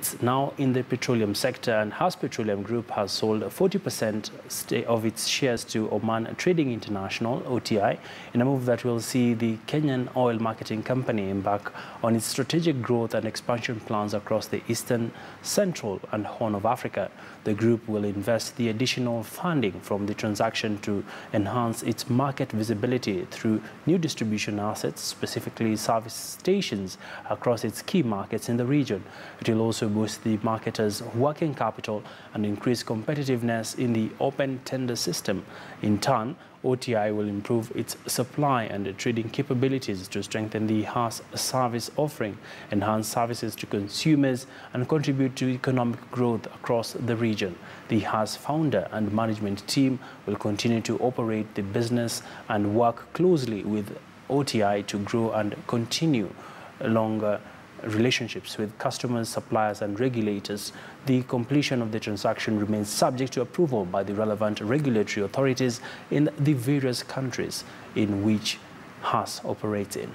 It's now in the petroleum sector and Hass Petroleum Group has sold 40% of its shares to Oman Trading International, OTI, in a move that will see the Kenyan oil marketing company embark on its strategic growth and expansion plans across the eastern, central and Horn of Africa. The group will invest the additional funding from the transaction to enhance its market visibility through new distribution assets, specifically service stations across its key markets in the region. It will also boost the marketer's working capital and increase competitiveness in the open tender system. In turn, OTI will improve its supply and trading capabilities to strengthen the Hass service offering, enhance services to consumers, and contribute to economic growth across the region. The Hass founder and management team will continue to operate the business and work closely with OTI to grow and continue longer relationships with customers, suppliers and regulators. The completion of the transaction remains subject to approval by the relevant regulatory authorities in the various countries in which Hass operates in.